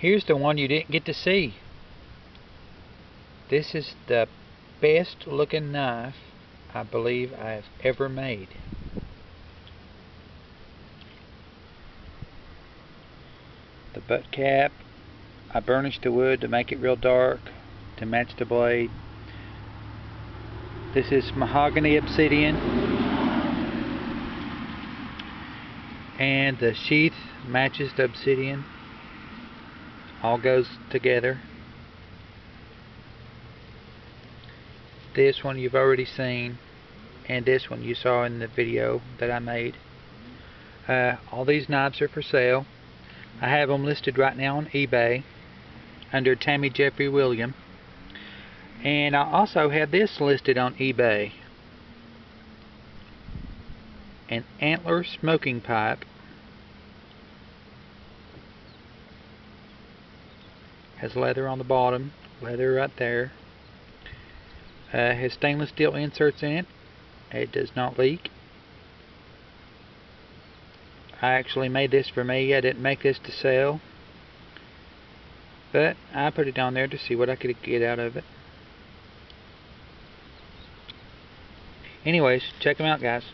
Here's the one you didn't get to see. This is the best looking knife I believe I've ever made. The butt cap, I burnished the wood to make it real dark to match the blade. This is mahogany obsidian. And the sheath matches the obsidian. All goes together. This one you've already seen. And this one you saw in the video that I made. Uh, all these knives are for sale. I have them listed right now on eBay under Tammy Jeffery William. And I also have this listed on eBay. An antler smoking pipe. Has leather on the bottom, leather right there. Uh, has stainless steel inserts in it. It does not leak. I actually made this for me. I didn't make this to sell. But I put it on there to see what I could get out of it. Anyways, check them out, guys.